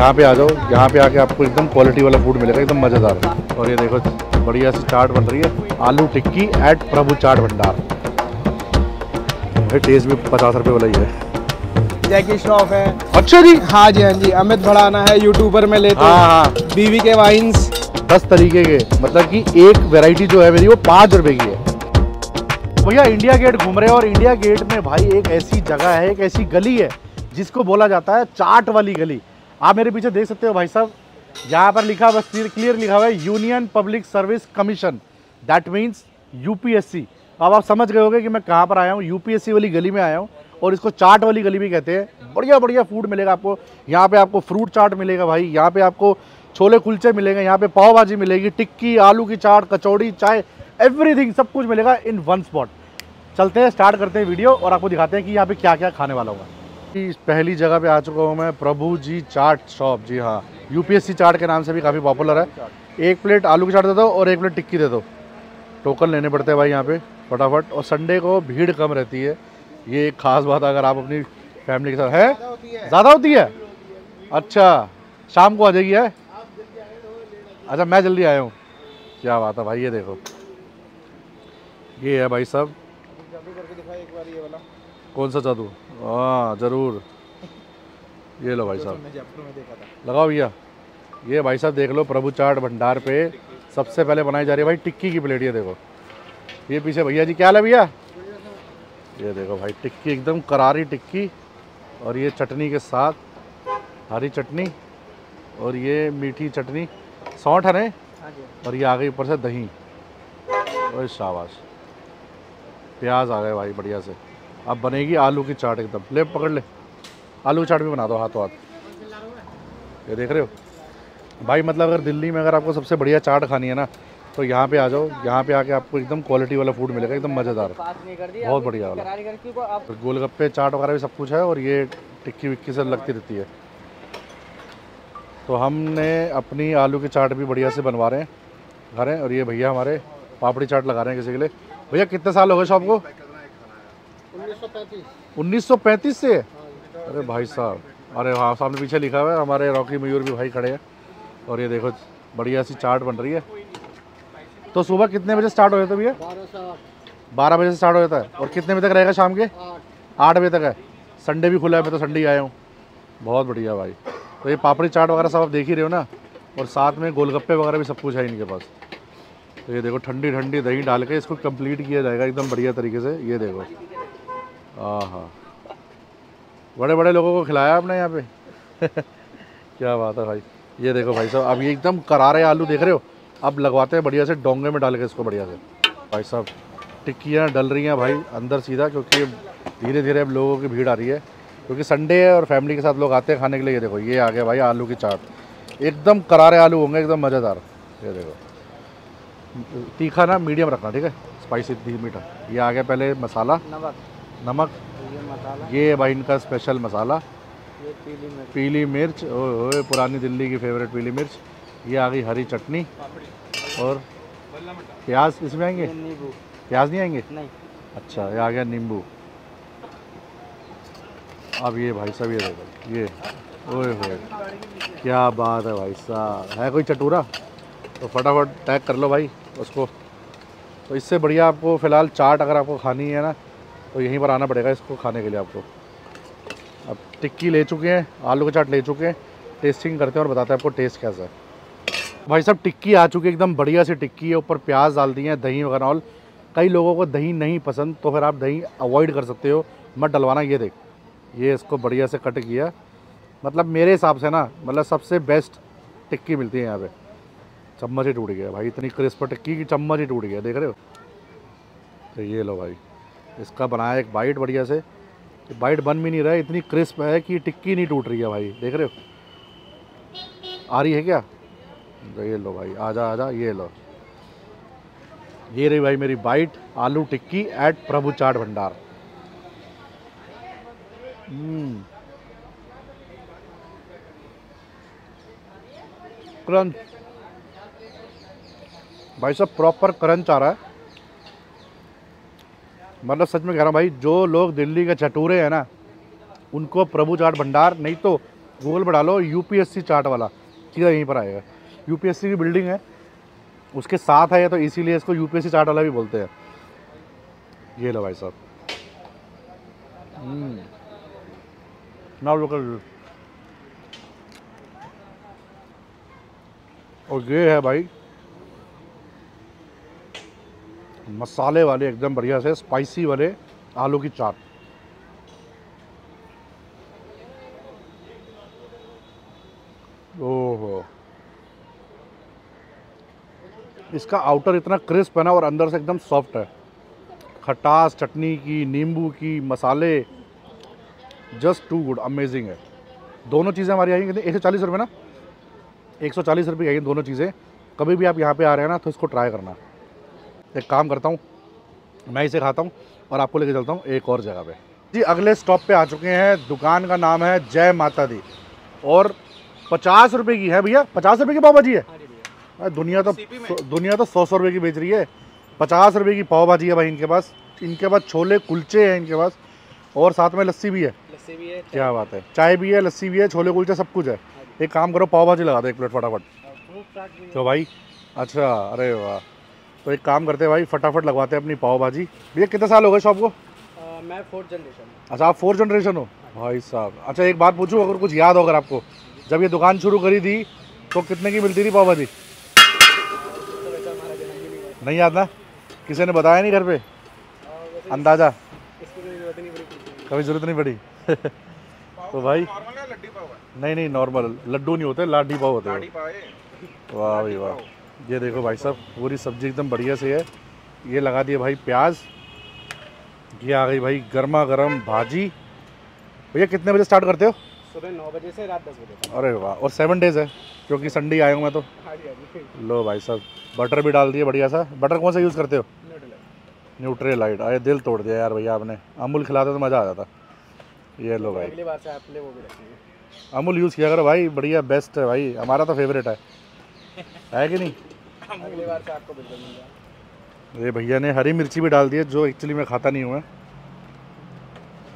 यहाँ पे आ जाओ यहाँ पे आके आपको एकदम क्वालिटी वाला फ़ूड मिलेगा एकदम मज़ेदार। और ये देखो बढ़िया सी चाट बन रही है आलू टिक्की एट प्रभु चाट भंडार। भाई टेस्ट भी पचास रुपये वाला ही है। जैकी श्रॉफ है। अच्छा जी। हाँ जी हाँ जी अमित भड़ाना है यूट्यूबर में लेते हाँ। हाँ बीवी के वाइन्स दस तरीके के मतलब कि एक वैरायटी जो है मेरी वो पाँच रुपए की है। भैया इंडिया गेट घूम रहे हैं और इंडिया गेट में भाई एक ऐसी जगह है एक ऐसी गली है जिसको बोला जाता है चाट वाली गली। आप मेरे पीछे देख सकते हो भाई साहब, यहाँ पर लिखा बस क्लियर लिखा हुआ है union public service commission that means UPSC अब आप समझ गए होंगे कि मैं कहाँ पर आया हूँ यूपीएससी वाली गली में आया हूँ और इसको चाट वाली गली भी कहते हैं। बढ़िया बढ़िया फ़ूड मिलेगा आपको। यहाँ पे आपको फ्रूट चाट मिलेगा भाई। यहाँ पे आपको छोले कुलचे मिलेंगे, यहाँ पे पाव भाजी मिलेगी, टिक्की, आलू की चाट, कचौड़ी, चाय एवरीथिंग सब कुछ मिलेगा इन वन स्पॉट चलते हैं स्टार्ट करते हैं वीडियो और आपको दिखाते हैं कि यहाँ पे क्या क्या खाने वाला होगा। इस पहली जगह पे आ चुका हूँ मैं, प्रभु जी चाट शॉप। जी हाँ यूपीएससी चाट के नाम से भी काफ़ी पॉपुलर है। एक प्लेट आलू की चाट दे दो और एक प्लेट टिक्की दे दो टोकन लेने पड़ते हैं भाई यहाँ पे, फटाफट। और संडे को भीड़ कम रहती है। ये एक खास बात, अगर आप अपनी फैमिली के साथ है? ज़्यादा होती है? अच्छा शाम को आ जाएगी, है? अच्छा मैं जल्दी आया हूँ। क्या बात है भाई, ये देखो। ये है भाई साहब कौन सा जादू? हाँ ज़रूर। ये लो भाई साहब। लगाओ भैया। ये भाई साहब देख लो प्रभु चाट भंडार पे सबसे पहले बनाई जा रही है भाई टिक्की की प्लेट ये देखो। ये पीछे भैया जी क्या हाल है भैया? ये देखो भाई टिक्की एकदम करारी टिक्की और ये चटनी के साथ हरी चटनी और ये मीठी चटनी। सौंठ है ना? और ये आ गई ऊपर से दही। और शाबाश। प्याज आ गए भाई बढ़िया से। अब बनेगी आलू की चाट एकदम। ले, पकड़ ले। आलू की चाट भी बना दो हाथों हाथ। ये देख रहे हो? भाई मतलब अगर दिल्ली में अगर आपको सबसे बढ़िया चाट खानी है ना तो यहाँ पे आ जाओ। यहाँ पे आके आपको एकदम क्वालिटी वाला फ़ूड मिलेगा, एकदम मज़ेदार। बहुत बढ़िया वाला। गोलगप्पे, चाट वगैरह भी सब कुछ है और ये टिक्की विक्की से लगती रहती है। तो हमने अपनी आलू की चाट भी बढ़िया से बनवा रहे हैं। घर और ये भैया हमारे पापड़ी चाट लगा रहे हैं किसी के लिए। भैया, कितने साल हो गए शॉप को? 1935 से अरे भाई साहब। अरे हाँ सामने पीछे लिखा हुआ है हमारे रॉकी मयूर भी भाई खड़े हैं। और ये देखो बढ़िया सी चाट बन रही है। तो सुबह कितने बजे स्टार्ट हो जाता है भैया? बारह बजे से स्टार्ट हो जाता है। और कितने बजे तक रहेगा शाम के? आठ। बजे तक है। संडे भी खुला है मैं तो संडे ही आया हूँ। बहुत बढ़िया भाई। तो ये पापड़ी चाट वगैरह सब आप देख ही रहे हो ना? और साथ में गोलगप्पे वगैरह भी सब कुछ है इनके पास। तो ये देखो ठंडी ठंडी दही डाल के इसको कंप्लीट किया जाएगा एकदम बढ़िया तरीके से। ये देखो। हाँ बड़े बड़े लोगों को खिलाया आपने यहाँ पे? क्या बात है भाई। ये देखो भाई साहब अब ये एकदम करारे आलू देख रहे हो? अब लगवाते हैं बढ़िया से, डोंगे में डाल के इसको बढ़िया से। भाई साहब, टिक्कियाँ डल रही हैं भाई, अंदर सीधा, क्योंकि धीरे धीरे अब लोगों की भीड़ आ रही है। क्योंकि संडे है और फैमिली के साथ लोग आते हैं खाने के लिए, ये देखो, ये आ गया भाई आलू की चाट। एकदम करारे आलू होंगे, एकदम मज़ेदार। ये देखो। तीखा ना मीडियम रखना, ठीक है? स्पाइसी मीठा। ये आ गया पहले मसाला। नमक ये मसाला। ये भाई इनका स्पेशल मसाला। ये पीली मिर्च। पीली मिर्च ओए पुरानी दिल्ली की फेवरेट पीली मिर्च। ये आ गई हरी चटनी। और प्याज इसमें आएँगे? नींबू। प्याज नहीं आएँगे? नहीं। अच्छा ये आ गया नींबू। अब ये भाई साहब ये देखो ये। ओए होए क्या बात है भाई साहब। है कोई चटूरा? तो फटाफट टैग कर लो भाई उसको। तो इससे बढ़िया आपको फ़िलहाल चाट अगर आपको खानी है ना तो यहीं पर आना पड़ेगा इसको खाने के लिए आपको। अब टिक्की ले चुके हैं, आलू की चाट ले चुके हैं टेस्टिंग करते हैं और बताते हैं आपको टेस्ट कैसा है। भाई साहब, टिक्की आ चुकी है, एकदम बढ़िया सी टिक्की है, ऊपर प्याज डाल दिए हैं, दही वगैरह और कई लोगों को दही नहीं पसंद तो फिर आप दही अवॉइड कर सकते हो, मत डलवाना, ये देख, ये इसको बढ़िया से कट किया। मतलब मेरे हिसाब से ना मतलब सबसे बेस्ट टिक्की मिलती है यहाँ पे। चम्मच ही टूट गया भाई, इतनी क्रिस्प टिक्की की चम्मच ही टूट गया, देख रहे हो? तो ये लो भाई। इसका बनाया एक बाइट बढ़िया से। बाइट बन भी नहीं रहा है, इतनी क्रिस्प है कि टिक्की नहीं टूट रही है भाई। देख रहे हो? आ रही है क्या? तो ये लो भाई, आजा आजा, ये लो। ये रही भाई मेरी बाइट, आलू टिक्की एट प्रभु चाट भंडार। हम्म। क्रंच। भाई साहब प्रॉपर क्रंच आ रहा है। मतलब सच में कह रहा हूँ भाई जो लोग दिल्ली के चटूरे हैं ना उनको प्रभु चाट भंडार नहीं तो गूगल पर डालो यूपीएससी चाट वाला सीधा यहीं पर आएगा। यूपीएससी की बिल्डिंग है उसके साथ है तो इसीलिए इसको यूपीएससी चाट वाला भी बोलते हैं। ये लो भाई साहब। नाउ लोकल और ये है भाई मसाले वाले एकदम बढ़िया से स्पाइसी वाले आलू की चाट। ओहो। इसका आउटर इतना क्रिस्प है ना और अंदर से एकदम सॉफ्ट है। खटास, चटनी की, नींबू की, मसाले। जस्ट टू गुड अमेजिंग है। दोनों चीज़ें हमारी आएँगी कितनी एक सौ चालीस रुपये ना? एक सौ चालीस रुपये आएँगी दोनों चीज़ें। कभी भी आप यहाँ पे आ रहे हैं ना तो इसको ट्राई करना। एक काम करता हूँ मैं इसे खाता हूँ और आपको लेके चलता हूँ एक और जगह पे। जी अगले स्टॉप पे आ चुके हैं। दुकान का नाम है जय माता दी। और पचास रुपए की है भैया। पचास रुपए की पाव भाजी है अरे दुनिया तो दुनिया तो सौ सौ रुपये की बेच रही है। पचास रुपए की पाव भाजी है भाई इनके पास। इनके पास छोले कुलचे हैं इनके पास। और साथ में लस्सी भी है। लस्सी भी है क्या बात है। चाय भी है लस्सी भी है छोले कुलचे सब कुछ है। एक काम करो पाव भाजी लगा दो एक प्लेट फटाफट। भी तो भाई अच्छा अरे वाह। तो एक काम करते हैं भाई फटाफट लगवाते हैं अपनी पाव भाजी भैया कितने साल हो गए शॉप को? मैं फोर्थ जनरेशन अच्छा आप फोर्थ जनरेशन हो? भाई साहब अच्छा एक बात पूछूँ अगर कुछ याद हो अगर आपको। जब ये दुकान शुरू करी थी तो कितने की मिलती थी पाव भाजी नहीं याद ना? किसी ने बताया नहीं घर पे? अंदाज़ा? इसकी कोई ज़रूरत नहीं पड़ी। कुछ भी। कभी ज़रूरत नहीं पड़ी तो भाई नहीं नहीं नॉर्मल लड्डू नहीं होते लाडी पाव होते वाह भाई वाह। ये देखो भाई साहब पूरी सब्ज़ी एकदम बढ़िया से है। ये लगा दिए भाई प्याज। ये आ गई भाई गर्मा गर्म भाजी। भैया कितने बजे स्टार्ट करते हो? सुबह नौ बजे से रात दस बजे अरे वाह और सेवन डेज़ है क्योंकि संडे आया हूँ मैं तो। हाँ हाँ लो भाई साहब बटर भी डाल दिए बढ़िया सा। बटर कौन सा यूज़ करते हो? है। न्यूट्रेलाइट अरे दिल तोड़ दिया यार भैया आपने। अमूल खिलाते तो मज़ा आ जाता। ये लो भाई। अगली बार से आप ले वो भी रखेंगे अमूल यूज़ किया करो भाई बढ़िया बेस्ट है भाई। हमारा तो फेवरेट है। है कि नहीं? अगली बार से आपको बिल्कुल मिल जाएगा। ये भैया ने हरी मिर्ची भी डाल दी है जो एक्चुअली मैं खाता नहीं हूँ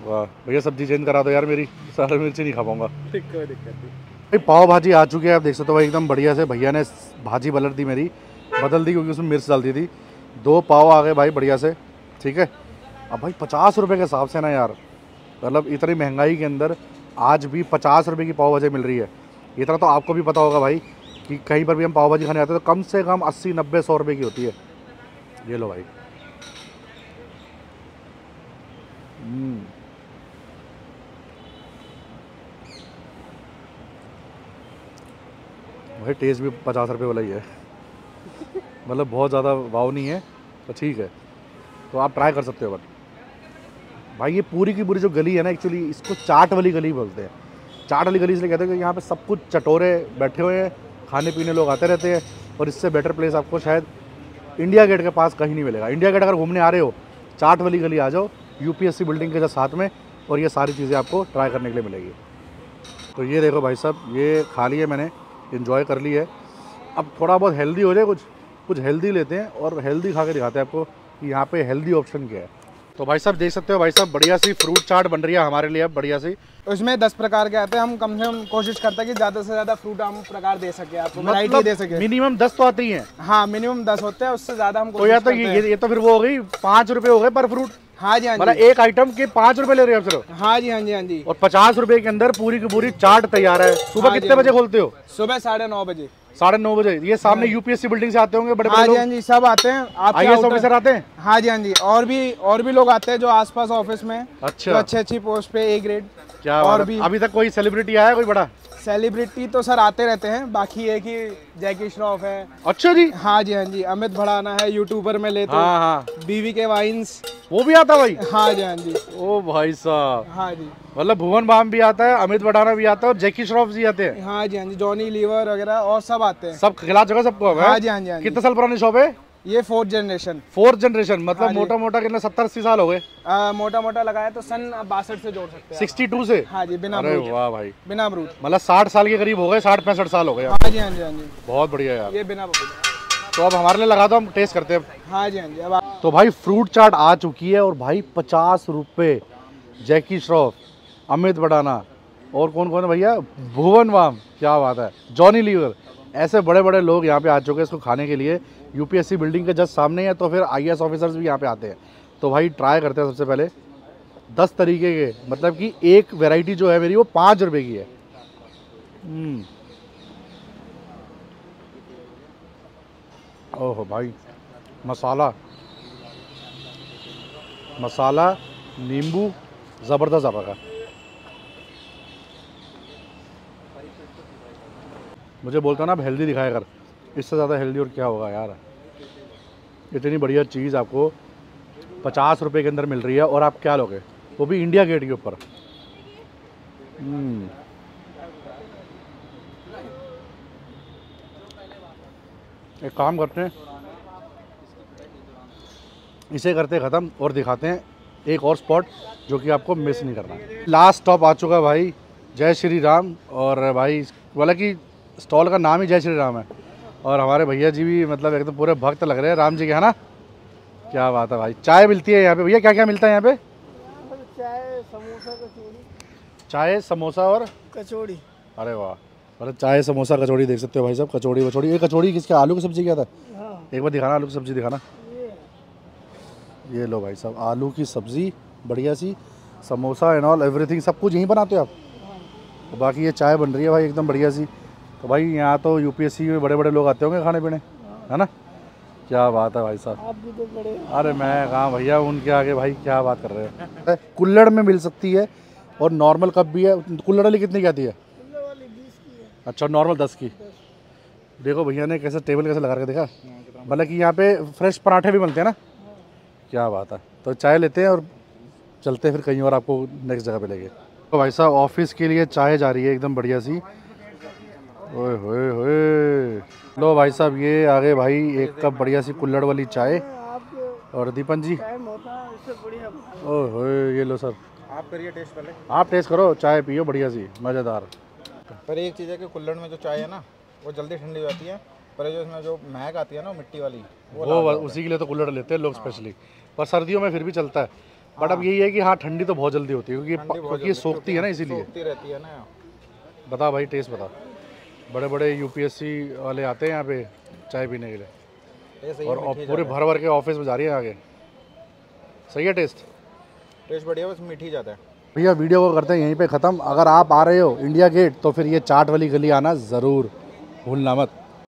वाह भैया सब्ज़ी चेंज करा दो यार मेरी सारी मिर्ची नहीं खा पाऊँगा। कोई दिक्कत नहीं भाई पाव भाजी आ चुकी है आप देख सकते हो भाई एकदम बढ़िया से। भैया ने भाजी बलट दी मेरी बदल दी क्योंकि उसमें मिर्च डाल दी थी। दो पाव आ गए भाई बढ़िया से ठीक है? अब भाई पचास रुपये के हिसाब से ना यार मतलब इतनी महँगाई के अंदर आज भी पचास रुपये की पाव भाजी मिल रही है। इतना तो आपको भी पता होगा भाई कि कहीं पर भी हम पाव भाजी खाने आते हैं तो कम से कम अस्सी, नब्बे, सौ रुपये की होती है। ये लो भाई। हम्म। भाई टेस्ट भी पचास रुपये वाला ही है। मतलब बहुत ज़्यादा वाव नहीं है तो ठीक है। तो आप ट्राई कर सकते हो बट भाई, ये पूरी की पूरी जो गली है ना एक्चुअली इसको चाट वाली गली बोलते हैं। चाट वाली गली इसलिए कहते हैं कि यहाँ पे सब कुछ चटोरे बैठे हुए हैं खाने पीने लोग आते रहते हैं और इससे बेटर प्लेस आपको शायद इंडिया गेट के पास कहीं नहीं मिलेगा। इंडिया गेट अगर घूमने आ रहे हो, चाट वाली गली आ जाओ यूपीएससी बिल्डिंग के जस्ट साथ में और ये सारी चीज़ें आपको ट्राई करने के लिए मिलेगी। तो ये देखो भाई साहब, ये खा लिए मैंने इन्जॉय कर ली है। अब थोड़ा बहुत हेल्दी हो जाए कुछ कुछ हेल्दी लेते हैं और हेल्दी खा के दिखाते हैं आपको कि यहाँ पे हेल्दी ऑप्शन क्या है। तो भाई साहब देख सकते हो भाई साहब बढ़िया सी फ्रूट चाट बन रही है हमारे लिए अब बढ़िया सी। उसमें दस प्रकार के आते हैं हम कम से कम कोशिश करते हैं कि ज़्यादा से ज़्यादा फ्रूट हम प्रकार दे सके आपको वैरायटी दे सके। मिनिमम दस तो आती ही हैं। मिनिमम दस होते हैं उससे ज़्यादा हम तो कोशिश तो ये हैं। ये तो फिर वो हो गई पाँच रुपए हो गए पर फ्रूट हाँ जी हाँ मतलब एक आइटम के पाँच रुपए ले रहे हो सिर्फ़? हाँ जी हाँ जी हाँ जी। और पचास रुपए के अंदर पूरी की पूरी चाट तैयार है। सुबह हाँ कितने हाँ बजे खोलते हो? सुबह साढ़े नौ बजे। साढ़े नौ बजे। ये सामने यूपीएससी बिल्डिंग से आते होंगे बड़े हाँ जी हाँ जी सब आते हैं। आप आई एस ऑफिसर आते हैं। हाँ जी हाँ जी। और भी और भी लोग आते हैं जो आसपास ऑफ़िस में अच्छा अच्छा। अच्छी अच्छी पोस्ट पे ए ग्रेड क्या और भी- अभी तक कोई सेलिब्रिटी आया कोई बड़ा? सेलिब्रिटी तो सर आते रहते हैं बाकी एक ही जैकी श्रॉफ है। अच्छा जी। हाँ जी हाँ जी अमित भड़ाना है यूट्यूबर में ले तो हाँ हाँ। बीवी के वाइन्स। वो भी आता भाई? हाँ जी हाँ जी। ओ भाई साहब। हाँ जी। मतलब भुवन बाम भी आता है अमित भड़ाना भी आता है और जैकी श्रॉफ जी आते हैं? हाँ जी हाँ जी जॉनी लीवर वगैरह और सब आते हैं। सब खिला चुका सबको हाँ हाँ? जी हाँ जी कितने साल पुरानी शॉप है? ये फोर्थ जनरेशन फोर्थ जनरेशन मतलब हाँ मोटा मोटा कितना सत्तर अस्सी साल हो गए? मोटा मोटा लगाया तो सन बासठ से जोड़ सकते हैं सिक्सटी टू से? हाँ जी बिना अरे वाह भाई। बिना अमरूद मतलब साठ साल के करीब हो गए साठ पैंसठ साल हो गए हाँ जी हाँ जी हाँ जी। बहुत बढ़िया यार। ये बिना तो अब हमारे लिए लगा दो हम टेस्ट करते हैं हाँ जी हाँ जी अब तो भाई फ्रूट चाट आ चुकी है और भाई पचास रुपये जैकी श्रॉफ अमित बडाना और कौन कौन है भैया? भुवन वाम क्या बात है। जॉनी लीवर ऐसे बड़े बड़े लोग यहाँ पे आ चुके हैं इसको खाने के लिए। यूपीएससी बिल्डिंग के जस्ट सामने है तो फिर आईएएस ऑफिसर्स भी यहाँ पे आते हैं। तो भाई ट्राई करते हैं सबसे पहले। दस तरीके के मतलब कि एक वैरायटी जो है मेरी, वो पाँच रुपये की है। हम्म। ओहो भाई, मसाला। मसाला, नींबू, ज़बरदस्त आ रखा मुझे बोलता ना, अब हेल्दी दिखाया कर। इससे ज़्यादा हेल्दी और क्या होगा यार? इतनी बढ़िया चीज़ आपको पचास रुपए के अंदर मिल रही है और आप क्या लोगे? वो भी इंडिया गेट के ऊपर। हम्म। एक काम करते हैं। इसे करते ख़त्म और दिखाते हैं एक और स्पॉट जो कि आपको मिस नहीं करना लास्ट स्टॉप आ चुका भाई, जय श्री राम और भाई बोला कि स्टॉल का नाम ही जय श्री राम है। और हमारे भैया जी भी मतलब एकदम तो पूरे भक्त लग रहे हैं। राम जी के है ना? क्या बात है भाई। चाय मिलती है यहाँ पे। भैया क्या क्या मिलता है यहाँ पे? चाय समोसा कचौड़ी चाय समोसा और कचौड़ी। अरे वाह। अरे चाय समोसा कचौड़ी देख सकते हो भाई साहब। कचौड़ी वचौड़ी ये कचौड़ी किसके? आलू की सब्ज़ी क्या था? हाँ। एक बार दिखाना आलू की सब्ज़ी दिखाना। ये। लो भाई साहब आलू की सब्ज़ी बढ़िया सी। समोसा एंड ऑल एवरीथिंग सब कुछ यहीं बनाते हो आप? तो बाकी ये चाय बन रही है भाई एकदम बढ़िया सी। तो भाई यहाँ तो यूपीएससी में बड़े बड़े लोग आते होंगे खाने पीने है ना? क्या बात है भाई साहब। आप भी तो बड़े अरे मैं कहाँ भैया उनके आगे भाई क्या बात कर रहे हैं? कुल्लड़ में मिल सकती है और नॉर्मल कप भी है। कुल्लड़ वाली कितनी की आती है? वाली बीस की है। अच्छा नॉर्मल दस की। देखो भैया ने कैसे टेबल कैसे लगा के देखा? मतलब कि यहाँ पे फ्रेश पराठे भी मिलते हैं ना? क्या बात है। तो चाय लेते हैं और चलते हैं फिर कहीं और आपको नेक्स्ट जगह पे लेके। तो भाई साहब ऑफ़िस के लिए चाय जा रही है एकदम बढ़िया सी। ओए होए होए लो भाई साहब ये आ गए भाई एक कप बढ़िया सी कुल्लड़ वाली चाय। और दीपन जी? है ओए होए ये लो सर। आप करिए टेस्ट पहले। आप टेस्ट करो चाय पियो बढ़िया सी मज़ेदार। पर एक चीज़ है कि कुल्हड़ में जो चाय है ना वो जल्दी ठंडी हो जाती है पर जो इसमें जो महक आती है ना मिट्टी वाली वो वो उसी के लिए तो कुल्लड़ लेते हैं लोग स्पेशली पर सर्दियों में फिर भी चलता है। बट अब यही है कि हाँ ठंडी तो बहुत जल्दी होती है क्योंकि क्योंकि ये सोखती है ना इसीलिए। सूखती रहती है ना। बता भाई टेस्ट बता। बड़े बड़े यूपीएससी वाले आते हैं यहाँ पे चाय पीने के लिए। और और पूरे भर भर के ऑफ़िस में जा रही है आगे। सही है टेस्ट? टेस्ट बढ़िया बस मीठी जाता है। भैया वीडियो को करते हैं यहीं पे ख़त्म। अगर आप आ रहे हो इंडिया गेट तो फिर ये चाट वाली गली आना ज़रूर। भूलना मत।